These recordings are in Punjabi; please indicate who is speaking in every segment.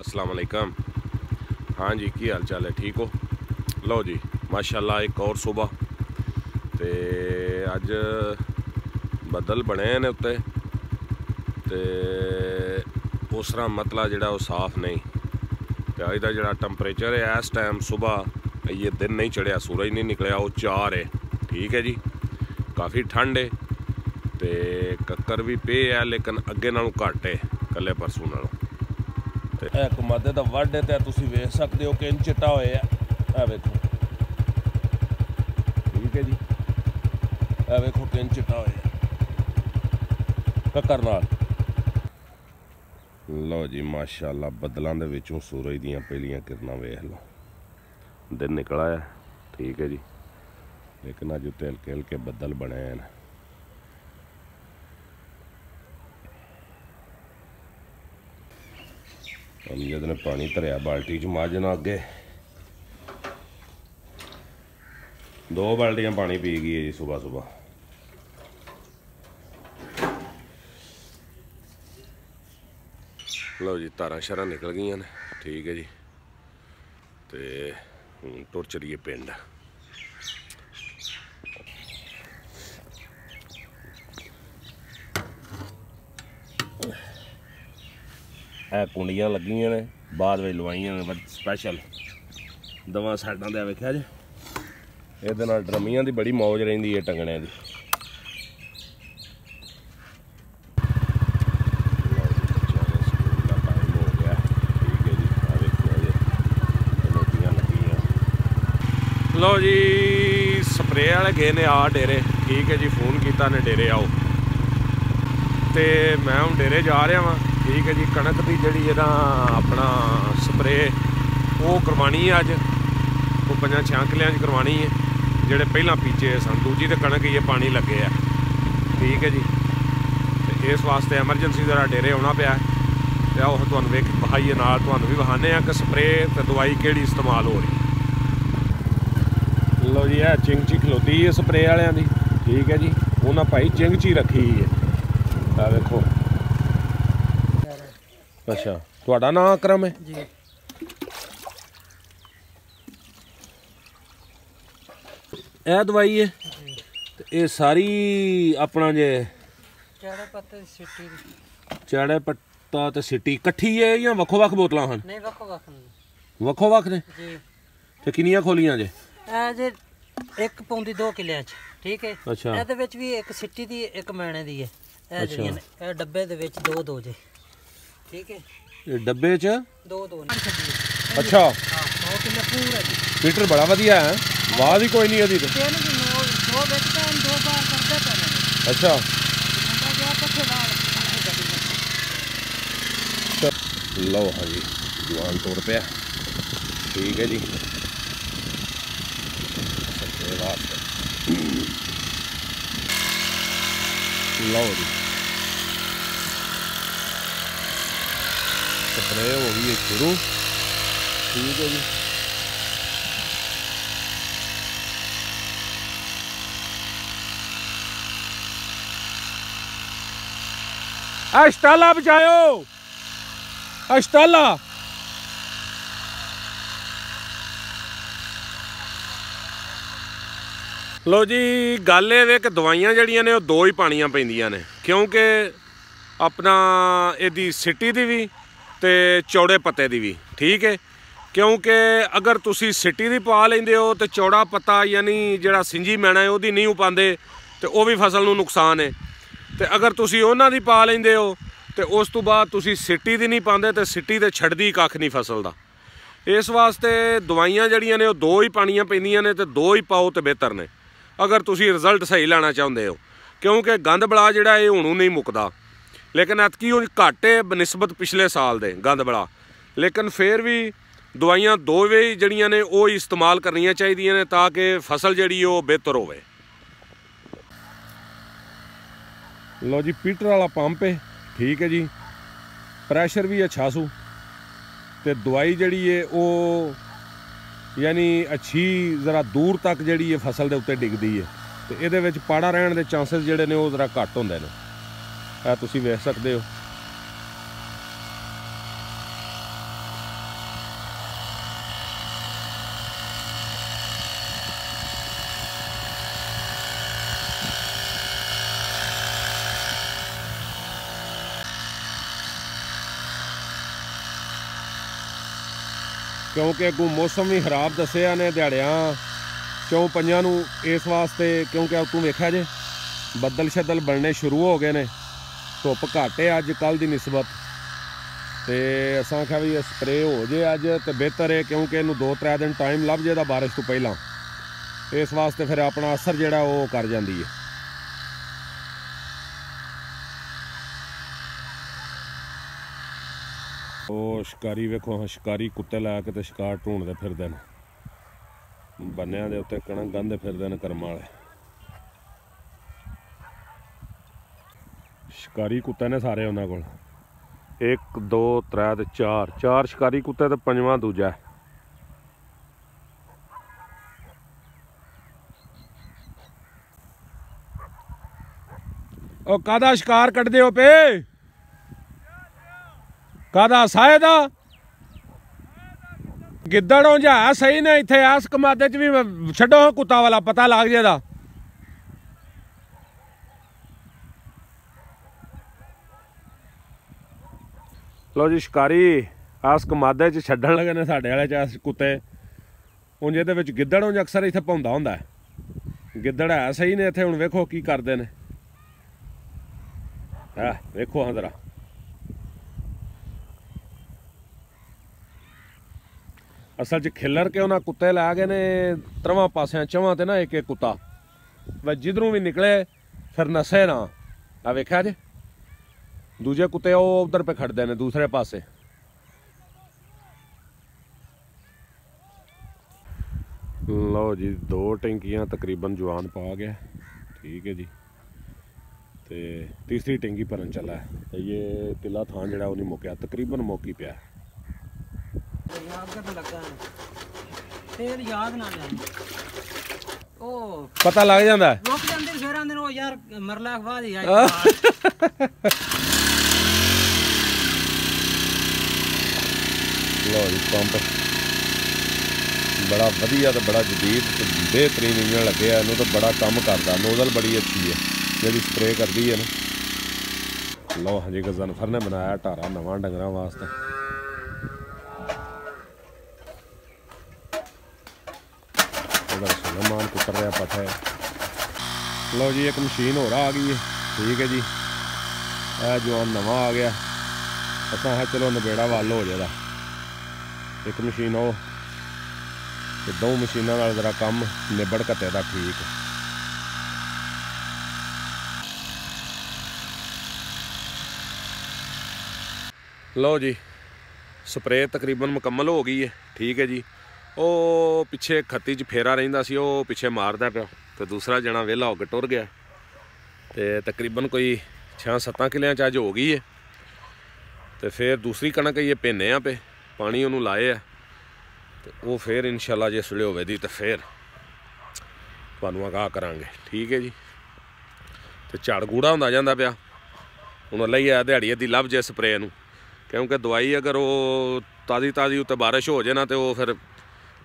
Speaker 1: ਅਸਲਾਮ ਅਲੈਕਮ ਹਾਂਜੀ ਕੀ ਹਾਲ ਚਾਲ ਹੈ? ਠੀਕ ਹੋ? ਲਓ ਜੀ, ਮਾਸ਼ਾਅੱਲਾ, ਇੱਕ ਹੋਰ ਸਵੇਰ ਤੇ ਅੱਜ ਬੱਦਲ ਬਣੇ ਨੇ ਉੱਤੇ। ਤੇ ਉਸ ਤਰ੍ਹਾਂ ਮਤਲਾ ਜਿਹੜਾ ਉਹ ਸਾਫ਼ ਨਹੀਂ। ਤੇ ਅੱਜ ਦਾ ਜਿਹੜਾ ਟੈਂਪਰੇਚਰ ਹੈ, ਇਸ ਟਾਈਮ ਸਵੇਰ ਇਹ ਦਿਨ ਨਹੀਂ ਚੜਿਆ, ਸੂਰਜ ਨਹੀਂ ਨਿਕਲਿਆ, ਉਹ 4 ਹੈ। ਠੀਕ ਹੈ ਜੀ? ਕਾਫੀ ਠੰਡ ਹੈ। ਤੇ ਕੱਕਰ ਵੀ ਪਏ ਹੈ ਲੇਕਿਨ ਅੱਗੇ ਨਾਲੋਂ ਘੱਟ ਹੈ ਕੱਲੇ ਪਰਸੋਂ ਨਾਲੋਂ। ਤੇ ਇਹ ਕਮਾਦੇ ਦਾ ਵੱਢ ਹੈ ਤੇ ਤੁਸੀਂ ਵੇਖ ਸਕਦੇ ਹੋ ਕਿ ਚਿੱਟਾ ਹੋਇਆ ਇਹ ਵੇਖੋ। ਠੀਕ ਹੈ ਜੀ। ਇਹ ਵੇਖੋ ਕਿ ਚਿੱਟਾ ਹੋਇਆ ਕੱਕਰ ਨਾਲ। ਲਓ ਜੀ, ਮਾਸ਼ਾਅੱਲਾ, ਬੱਦਲਾਂ ਦੇ ਵਿੱਚੋਂ ਸੂਰਜ ਦੀਆਂ ਪਹਿਲੀਆਂ ਕਿਰਨਾਂ ਵੇਖ ਲਓ। ਦਿਨ ਨਿਕਲ ਆਇਆ। ਠੀਕ ਹੈ ਜੀ। ਲੇਕਿਨ ਅੱਜ ਉੱਤੇ ਹਲਕੇ ਹਲਕੇ ਬੱਦਲ ਬਣੇ ਹਨ ਅਮਜਦ ਨੇ ਪਾਣੀ ਧਰਿਆ ਬਾਲਟੀ ਚ ਮਾਜ ਨਾਲ ਅੱਗੇ। ਦੋ ਬਾਲਟੀਆਂ ਪਾਣੀ ਪੀ ਗਈ ਹੈ ਜੀ ਸਵੇਰ ਸਵੇਰ ਲਓ ਜੀ, ਤਾਰਾਂ ਸ਼ਰਾਂ ਨਿਕਲ ਗਈਆਂ ਨੇ, ਠੀਕ ਹੈ ਜੀ। ਤੇ ਹੁਣ ਤੁਰ ਚਲੀਏ ਪਿੰਡ। ਇਹ ਕੁੰਡੀਆਂ ਲੱਗੀਆਂ ਨੇ, ਬਾਅਦ ਵਿੱਚ ਲਵਾਈਆਂ ਨੇ ਸਪੈਸ਼ਲ ਦਵਾ ਸਾਈਡਾਂ ਦੇ ਵੇਖਿਆ ਜੇ। ਇਹਦੇ ਨਾਲ ਡਰਮੀਆਂ ਦੀ ਬੜੀ ਮੌਜ ਰਹਿੰਦੀ ਹੈ ਟੰਗਣਿਆਂ ਦੀ। ਲਓ ਜੀ, ਸਪਰੇਅ ਵਾਲੇ ਗਏ ਨੇ ਆ ਡੇਰੇ। ਠੀਕ ਹੈ ਜੀ, ਫੋਨ ਕੀਤਾ ਨੇ ਡੇਰੇ ਆਓ। ਤੇ ਮੈਂ ਹੁਣ ਡੇਰੇ ਜਾ ਰਿਹਾ ਵਾਂ। ਠੀਕ ਹੈ ਜੀ, ਕਣਕ ਦੀ ਜਿਹੜੀ ਇਹਦਾ ਆਪਣਾ ਸਪਰੇ ਉਹ ਕਰਵਾਣੀ ਹੈ ਅੱਜ। ਉਹ ਪੰਜਾਂ ਛਾਂ ਕਿਲਿਆਂ 'ਚ ਕਰਵਾਣੀ ਹੈ, ਜਿਹੜੇ ਪਹਿਲਾਂ ਪੀਚੇ ਸਨ। ਦੂਜੀ ਤੇ ਕਣਕ ਇਹ ਪਾਣੀ ਲੱਗੇ ਆ। ਠੀਕ ਹੈ ਜੀ। ਤੇ ਇਸ ਵਾਸਤੇ ਐਮਰਜੈਂਸੀ ਜ਼ਰਾ ਡੇਰੇ ਆਉਣਾ ਪਿਆ। ਤੇ ਆਓ ਤੁਹਾਨੂੰ ਵੇਖ ਬਹਾਈਏ ਨਾਲ ਤੁਹਾਨੂੰ ਵੀ ਵਹਾਨੇ ਆ ਕਿ ਸਪਰੇ ਤੇ ਦਵਾਈ ਕਿਹੜੀ ਇਸਤੇਮਾਲ ਹੋ ਰਹੀ। ਲਓ ਜੀ, ਇਹ ਚਿੰਗਚੀ ਖਲੋਤੀ ਹੈ ਸਪਰੇ ਵਾਲਿਆਂ ਦੀ। ਠੀਕ ਹੈ ਜੀ। ਉਹਨਾਂ ਭਾਈ ਚਿੰਗ ਚੀ ਰੱਖੀ ਹੈ। ਆ ਵੇਖੋ। ਅੱਛਾ। ਤੁਹਾਡਾ ਨਾਮ ਅਕਰਮ ਹੈ?
Speaker 2: ਜੀ।
Speaker 1: ਇਹ ਦਵਾਈ ਹੈ? ਤੇ ਇਹ ਸਾਰੀ ਆਪਣਾ ਜੇ
Speaker 2: ਕਿਹੜਾ ਪੱਤੇ ਦੀ ਸਿੱਟੀ ਦੀ।
Speaker 1: ਚਾੜੇ ਪੱਤਾ ਤੇ ਸਿੱਟੀ ਇਕੱਠੀ ਹੈ ਜਾਂ ਵੱਖੋ ਵੱਖ ਬੋਤਲਾਂ ਹਨ?
Speaker 2: ਨਹੀਂ ਵੱਖੋ ਵੱਖ ਨਹੀਂ।
Speaker 1: ਵੱਖੋ ਵੱਖ ਨੇ?
Speaker 2: ਜੀ।
Speaker 1: ਤੇ ਕਿੰਨੀਆਂ ਖੋਲੀਆਂ ਜੇ?
Speaker 2: ਇਹ ਜੇ ਇੱਕ ਪੌਂਦੀ 2 ਕਿੱਲਿਆਂ ਚ ਠੀਕ ਹੈ? ਇਹਦੇ ਵਿੱਚ ਵੀ ਇੱਕ ਸਿੱਟੀ ਦੀ ਇੱਕ ਮੈਣੇ ਦੀ ਹੈ। ਇਹ ਜਿਹੜੀਆਂ ਨੇ ਇਹ ਡੱਬੇ ਦੇ ਵਿੱਚ ਦੋ ਦੋ ਜੇ। ਠੀਕ ਹੈ।
Speaker 1: ਇਹ ਡੱਬੇ 'ਚ?
Speaker 2: ਦੋ ਦੋ ਨੇ।
Speaker 1: ਅੱਛਾ।
Speaker 2: ਹਾਂ 2 ਕਿੱਲੇ ਪੂਰਾ ਜੀ।
Speaker 1: ਮੀਟਰ ਬੜਾ ਵਧੀਆ ਹੈ। ਵਾਹ ਵੀ ਕੋਈ ਨਹੀਂ ਇਹਦੀ ਤੇ।
Speaker 2: ਤਿੰਨ ਦੀ ਨੋ ਦੋ ਬਾਰ ਕਰਦੇ
Speaker 1: ਅੱਛਾ। ਲਓ ਹਾਂਜੀ ਜਵਾਨ ਤੋੜ ਪਿਆ। ਠੀਕ ਹੈ ਜੀ। ਸੱਚੇ ਵਾਸਤੇ। ਲਓ ਜੀ। ਸਪਰੇ ਹੋ ਗਈ ਹੈ ਸ਼ੁਰੂ ਠੀਕ ਹੈ ਜੀ। ਅਸ਼ਟਾਲਾ ਬਚਾਇਓ ਅਸ਼ਟਾਲਾ। ਲੋ ਜੀ, ਗੱਲ ਇਹ ਵੇ ਕਿ ਦਵਾਈਆਂ ਜਿਹੜੀਆਂ ਨੇ ਉਹ ਦੋ ਹੀ ਪਾਣੀਆਂ ਪੈਂਦੀਆਂ ਨੇ, ਕਿਉਂਕਿ ਆਪਣਾ ਇਹਦੀ ਸਿਟੀ ਦੀ ਵੀ ਤੇ ਚੌੜੇ ਪੱਤੇ ਦੀ ਵੀ, ਠੀਕ ਹੈ ਕਿਉਂਕਿ ਅਗਰ ਤੁਸੀਂ ਸਿੱਟੀ ਦੀ ਪਾ ਲੈਂਦੇ ਹੋ ਤੇ ਚੌੜਾ ਪੱਤਾ ਯਾਨੀ ਜਿਹੜਾ ਸਿੰਜੀ ਮੈਣਾ ਹੈ ਉਹਦੀ ਨਹੀਂ ਉਪਾਉਂਦੇ, ਤੇ ਉਹ ਵੀ ਫਸਲ ਨੂੰ ਨੁਕਸਾਨ ਹੈ ਤੇ ਅਗਰ ਤੁਸੀਂ ਉਹਨਾਂ ਦੀ ਪਾ ਲੈਂਦੇ ਹੋ, ਤੇ ਉਸ ਤੋਂ ਬਾਅਦ ਤੁਸੀਂ ਸਿੱਟੀ ਦੀ ਨਹੀਂ ਪਾਉਂਦੇ, ਤੇ ਸਿੱਟੀ ਤੇ ਛੱਡਦੀ ਕੱਖ ਨਹੀਂ ਫਸਲ ਦਾ। ਇਸ ਵਾਸਤੇ ਦਵਾਈਆਂ ਜਿਹੜੀਆਂ ਨੇ, ਉਹ ਦੋ ਹੀ ਪਾਣੀਆਂ ਪੈਂਦੀਆਂ ਨੇ ਤੇ ਦੋ ਹੀ ਪਾਓ ਤੇ ਬਿਹਤਰ ਨੇ। ਅਗਰ ਤੁਸੀਂ ਰਿਜ਼ਲਟ ਸਹੀ ਲੈਣਾ ਚਾਹੁੰਦੇ ਹੋ, ਕਿਉਂਕਿ ਗੰਦ ਬਲਾ ਜਿਹੜਾ ਇਹ ਹੁਣੋਂ ਨਹੀਂ ਮੁੱਕਦਾ। ਲੇਕਿਨ ਐਤਕੀ ਉਹ ਘੱਟ ਹੈ ਬਨਿਸਬਤ ਪਿਛਲੇ ਸਾਲ ਦੇ, ਗੰਦ ਬਲਾ ਲੇਕਿਨ ਫੇਰ ਵੀ ਦਵਾਈਆਂ ਦੋਵੇਂ ਜਿਹੜੀਆਂ ਨੇ ਉਹ ਇਸਤੇਮਾਲ ਕਰਨੀਆਂ ਚਾਹੀਦੀਆਂ ਨੇ ਤਾਂ ਕਿ ਫਸਲ ਜਿਹੜੀ ਉਹ ਬਿਹਤਰ ਹੋਵੇ। ਲੋ ਜੀ, ਪੀਟਰ ਵਾਲਾ ਪੰਪ ਹੈ ਠੀਕ ਹੈ ਜੀ। ਪ੍ਰੈਸ਼ਰ ਵੀ ਅੱਛਾ ਸੂ। ਤੇ ਦਵਾਈ ਜਿਹੜੀ ਹੈ ਉਹ ਯਾਨੀ ਅੱਛੀ ਜ਼ਰਾ ਦੂਰ ਤੱਕ ਜਿਹੜੀ ਇਹ ਫਸਲ ਦੇ ਉੱਤੇ ਡਿੱਗਦੀ ਹੈ ਤੇ ਇਹਦੇ ਵਿੱਚ ਪਾੜਾ ਰਹਿਣ ਦੇ ਚਾਂਸਸ ਜਿਹੜੇ ਨੇ ਉਹ ਜ਼ਰਾ ਘੱਟ ਹੁੰਦੇ ਨੇ। ਆ ਤੁਸੀਂ ਵੇਖ ਸਕਦੇ ਹੋ। ਕਿਉਂਕਿ ਅੱਗੋਂ ਮੌਸਮ ਵੀ ਖਰਾਬ ਦੱਸਿਆ ਨੇ ਦਿਹਾੜਿਆਂ ਚੋਂ ਪੰਜਾਂ ਨੂੰ ਇਸ ਵਾਸਤੇ, ਕਿਉਂਕਿ ਅੱਗੋਂ ਵੇਖਿਆ ਜੇ ਬੱਦਲ ਸ਼ੱਦਲ ਬਣਨੇ ਸ਼ੁਰੂ ਹੋ ਗਏ ਨੇ। ਧੁੱਪ ਘੱਟ ਹੈ ਅੱਜ ਕੱਲ ਦੀ ਨਿਸਬਤ। ਤੇ ਅਸਾਂ ਆਖਿਆ ਵੀ ਸਪਰੇ ਹੋ ਜੇ ਅੱਜ ਤੇ ਬਿਹਤਰ ਹੈ ਕਿਉਂਕਿ ਇਹਨੂੰ 2-3 ਦਿਨ ਟਾਈਮ ਲੱਭ ਜੇ ਦਾ ਬਾਰਿਸ਼ ਤੋਂ ਪਹਿਲਾਂ। ਇਸ ਵਾਸਤੇ ਫਿਰ ਆਪਣਾ ਅਸਰ ਜਿਹੜਾ ਉਹ ਕਰ ਜਾਂਦੀ ਹੈ ਉਹ ਸ਼ਿਕਾਰੀ ਵੇਖੋ, ਹਾਂ, ਸ਼ਿਕਾਰੀ ਕੁੱਤੇ ਲਾ ਕੇ ਤੇ ਸ਼ਿਕਾਰ ਢੂੰਡਦੇ ਫਿਰਦੇ ਨੇ। ਬੰਨਿਆਂ ਦੇ ਉੱਤੇ ਕਣਕ ਗੰਦੇ ਫਿਰਦੇ ਨੇ ਕਰਮ ਵਾਲੇ। ਸ਼ਿਕਾਰੀ ਕੁੱਤੇ ਨੇ ਸਾਰੇ ਉਹਨਾਂ ਕੋਲ। 1 2 3 ਤੇ 4 ਚਾਰ ਸ਼ਿਕਾਰੀ ਕੁੱਤੇ ਤੇ ਪੰਜਵਾਂ ਦੂਜਾ। ਉਹ ਕਾਦਾ ਸ਼ਿਕਾਰ ਕੱਢਦੇ ਹੋ ਪੇ? ਕਾਦਾ ਸਾਏ ਦਾ ਗਿੱਦੜੋਂ ਜਾ ਸਹੀ ਨੇ ਇੱਥੇ ਆਸ ਕਮਾਦੇ ਚ ਵੀ ਛੱਡੋ ਕੁੱਤਾ ਵਾਲਾ ਪਤਾ ਲੱਗ ਜਾਦਾ ਲੋ ਜੀ, ਸ਼ਿਕਾਰੀ ਆਸ ਕਮਾਦੇ ਚ ਛੱਡਣ ਲੱਗੇ ਨੇ ਸਾਡੇ ਵਾਲੇ ਚ ਆਸ ਕੁੱਤੇ। ਉਂਝ ਇਹਦੇ ਵਿੱਚ ਗਿੱਦੜੋਂ ਜ ਅਕਸਰ ਇੱਥੇ ਪਾਉਂਦਾ ਹੁੰਦਾ ਹੈ। ਗਿੱਦੜ ਹੈ, ਸਹੀ ਨੇ ਇੱਥੇ, ਹੁਣ ਵੇਖੋ ਕੀ ਕਰਦੇ ਨੇ। ਆ ਵੇਖੋ ਹਾਂ ਜ਼ਰਾ। ਅਸਲ 'ਚ ਖਿੱਲਰ ਕੇ ਉਹਨਾਂ ਕੁੱਤੇ ਲਾ ਗਏ ਨੇ, ਤਰਵਾਂ ਪਾਸਿਆਂ ਚਵਾਂ ਤੇ ਨਾ ਇੱਕ ਇੱਕ ਕੁੱਤਾ। ਵੇ ਜਿੱਧਰੋਂ ਵੀ ਨਿਕਲੇ, ਫਿਰ ਨਸੇ ਨਾ ਆ ਵੇਖਿਆ ਜੇ? ਦੂਜੇ ਕੁੱਤੇ ਉਹ ਉਧਰ ਪੇ ਖੜਦੇ ਨੇ, ਦੂਸਰੇ ਪਾਸੇ। ਲਓ ਜੀ, ਦੋ ਟੈਂਕੀਆਂ ਤਕਰੀਬਨ ਜਵਾਨ ਪਾ ਗਿਆ। ਠੀਕ ਹੈ ਜੀ। ਤੇ ਤੀਸਰੀ ਟੈਂਕੀ ਭਰਨ ਚੱਲਾ ਤੇ ਇਹ ਕਿਲਾ ਥਾਂ ਜਿਹੜਾ ਉਹ ਨਹੀਂ ਮੁੱਕਿਆ, ਤਕਰੀਬਨ ਮੁੱਕ ਪਿਆ।
Speaker 2: ਯਾਦ ਕਰ ਲੱਗਾ। ਫੇਰ ਯਾਦ ਨਾ ਜਾਣੀ ਉਹ
Speaker 1: ਪਤਾ ਲੱਗ ਜਾਂਦਾ। ਹੈ
Speaker 2: ਰੁਕ ਜਾਂਦੇ ਆਂਦੇ ਨੇ ਉਹ ਯਾਰ ਮਰਲਾ ਬਾਅਦ ਹੀ ਆਈ
Speaker 1: ਲਓ ਜੀ ਪੰਪ। ਬੜਾ ਵਧੀਆ ਤੇ ਬੜਾ ਜਦੀਦ ਤੇ ਬਿਹਤਰੀਨ ਇੰਜਣ ਲੱਗਿਆ ਇਹਨੂੰ ਤਾਂ ਬੜਾ ਕੰਮ ਕਰਦਾ। ਨੋਜ਼ਲ ਬੜੀ ਅੱਛੀ ਹੈ ਜਿਹੜੀ ਸਪਰੇ ਕਰਦੀ ਹੈ ਨਾ। ਲਓ ਹਜੇ ਗਜ਼ਨਫਰ ਨੇ ਬਣਾਇਆ ਢਾਰਾ ਨਵਾਂ ਡੰਗਰਾਂ ਵਾਸਤੇ। ਉਹਦਾ ਕੁੱਤਰ ਰਿਹਾ ਪੱਠਾ ਹੈ। ਲਓ ਜੀ, ਇੱਕ ਮਸ਼ੀਨ ਹੋਰ ਆ ਗਈ ਹੈ। ਠੀਕ ਹੈ ਜੀ। ਇਹ ਜਵਾਨ ਨਵਾਂ ਆ ਗਿਆ ਅਸਾਂ ਹੈ ਚਲੋ ਨਵੇੜਾ ਵੱਲ ਹੋ ਜਾਦਾ ਇੱਕ ਮਸ਼ੀਨ ਉਹ, ਤੇ ਦੋ ਮਸ਼ੀਨਾਂ ਨਾਲ ਜ਼ਰਾ ਕੰਮ ਨਿਬੜ ਘੱਟੇ ਦਾ ਠੀਕ। ਲਓ ਜੀ, ਸਪਰੇਅ ਤਕਰੀਬਨ ਮੁਕੰਮਲ ਹੋ ਗਈ ਹੈ। ਠੀਕ ਹੈ ਜੀ। ਉਹ ਪਿੱਛੇ ਖੱਤੀ 'ਚ ਫੇਰਾ ਰਹਿੰਦਾ ਸੀ, ਉਹ ਪਿੱਛੇ ਮਾਰਦਾ ਪਿਆ। ਤੇ ਦੂਸਰਾ ਜਣਾ ਵਿਹਲਾ ਹੋ ਕੇ ਟੁਰ ਗਿਆ। ਤੇ ਤਕਰੀਬਨ ਕੋਈ 6-7 ਕਿਲਿਆਂ ਚ ਅੱਜ ਹੋ ਗਈ ਹੈ ਤੇ ਫਿਰ ਦੂਸਰੀ ਕਣਕ ਇਹ ਭੇਨੇ ਆ ਪੇ ਪਾਣੀ ਉਹਨੂੰ ਲਾਏ ਆ। ਤੇ ਉਹ ਫਿਰ ਇਨਸ਼ਾਅੱਲਾ ਜੇ ਸੜੇ ਹੋਵੇ ਦੀ ਤਾਂ ਫਿਰ ਤੁਹਾਨੂੰ ਆਗਾਹ ਕਰਾਂਗੇ। ਠੀਕ ਹੈ ਜੀ। ਤੇ ਝੜ ਗੂੜਾ ਹੁੰਦਾ ਜਾਂਦਾ ਪਿਆ। ਹੁਣ ਲਈ ਆ ਦਿਹਾੜੀ ਦੀ ਲੱਭ ਜੇ ਸਪਰੇਅ ਨੂੰ। ਕਿਉਂਕਿ ਦਵਾਈ ਅਗਰ ਉਹ ਤਾਜ਼ੀ ਤਾਜ਼ੀ ਉੱਤੇ ਬਾਰਿਸ਼ ਹੋ ਜੇ ਨਾ ਤੇ ਉਹ ਫਿਰ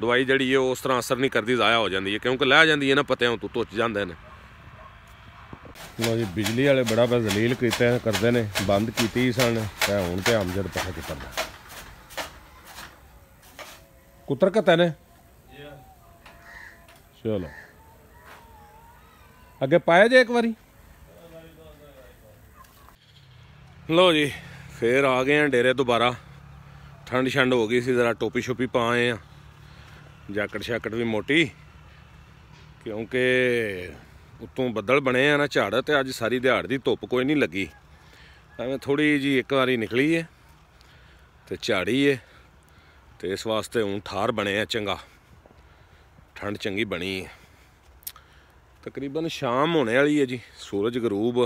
Speaker 1: ਦਵਾਈ ਜਿਹੜੀ ਹੈ ਉਸ ਤਰ੍ਹਾਂ ਅਸਰ ਨਹੀਂ ਕਰਦੀ ਜ਼ਾਇਆ ਹੋ ਜਾਂਦੀ ਹੈ ਕਿਉਂਕਿ ਲੈ ਜਾਂਦੀ ਹੈ ਨਾ ਪੱਤਿਆਂ ਤੋਂ ਤੁੱਚ ਜਾਂਦੇ ਨੇ। ਲੋ ਜੀ ਬਿਜਲੀ ਵਾਲੇ ਬੜਾ ਬਸ ਜ਼ਲੀਲ ਕੀਤੇ ਕਰਦੇ ਨੇ ਬੰਦ ਕੀਤੀ ਸਨ ਤੇ ਹੁਣ ਤੇ ਆਮਜਦ ਪਤਾ ਕਿ ਕਰਦਾ ਕੁੱਤਰ ਕਤੇ ਨੇ? ਚਲੋ। ਅੱਗੇ ਪਾਇਆ ਜੇ ਇੱਕ ਵਾਰੀ? ਲੋ ਜੀ ਫੇਰ ਆ ਗਏ ਆ ਡੇਰੇ ਦੁਬਾਰਾ। ਠੰਡ ਛੰਡ ਹੋ ਗਈ ਸੀ ਜ਼ਰਾ ਟੋਪੀ ਛੋਪੀ ਪਾ ਆਏ ਆ। ਜੈਕਟ ਸ਼ੈਕਟ ਵੀ ਮੋਟੀ, ਕਿਉਂਕਿ ਉਤੋਂ ਬੱਦਲ ਬਣੇ ਆ ਨਾ ਝਾੜ, ਤੇ ਅੱਜ ਸਾਰੀ ਦਿਹਾੜ ਦੀ ਧੁੱਪ ਕੋਈ ਨਹੀਂ ਲੱਗੀ। ਐਵੇਂ ਥੋੜੀ ਜੀ ਇੱਕ ਵਾਰੀ ਨਿਕਲੀ ਏ, ਤੇ ਝਾੜੀ ਏ, ਤੇ ਇਸ ਵਾਸਤੇ ਹੁਣ ਠਾਰ ਬਣੇ ਆ ਚੰਗਾ। ਠੰਡ ਚੰਗੀ ਬਣੀ ਹੈ ਤਕਰੀਬਨ ਸ਼ਾਮ ਹੋਣੇ ਵਾਲੀ ਹੈ ਜੀ, ਸੂਰਜ ਗਰੂਬ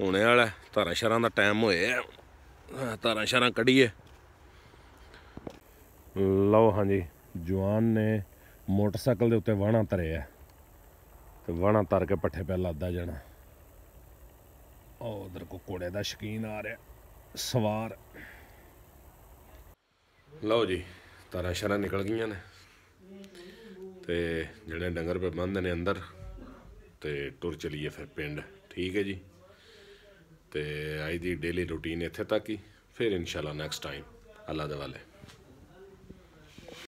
Speaker 1: ਹੋਣੇ ਵਾਲਾ, ਧਾਰਾਂ ਸ਼ਰਾਂ ਦਾ ਟਾਈਮ ਹੋਇਆ। ਧਾਰਾਂ ਸ਼ਰਾਂ ਕੱਢੀਏ। ਲਓ ਹਾਂਜੀ। ਜਵਾਨ ਨੇ ਮੋਟਰਸਾਈਕਲ ਦੇ ਉੱਤੇ ਵਾਹਣਾ ਤਰਿਆ ਤੇ ਵਾਹਣਾ ਤਰ ਕੇ ਪੱਠੇ ਪੈ ਲੱਦਾ ਜਾਣਾ। ਉਹ ਉਧਰ ਕੋ ਕੋੜੇ ਦਾ ਸ਼ਕੀਨ ਆ ਰਿਹਾ। ਸਵਾਰ। ਲਓ ਜੀ, ਤਾਰਾਂ ਸ਼ਰਾਂ ਨਿਕਲ ਗਈਆਂ ਨੇ। ਤੇ ਜਿਹੜੇ ਡੰਗਰ ਪੇ ਬੰਨ੍ਹਦੇ ਨੇ ਅੰਦਰ, ਤੇ ਟੁਰ ਚਲੀਏ ਫਿਰ ਪਿੰਡ। ਠੀਕ ਹੈ ਜੀ। ਤੇ ਅੱਜ ਦੀ ਡੇਲੀ ਰੂਟੀਨ ਇੱਥੇ ਤੱਕ ਹੀ। ਫਿਰ ਇਨਸ਼ਾਅੱਲਾ ਨੈਕਸਟ ਟਾਈਮ ਅੱਲਾ ਦੇ ਵਾਲੇ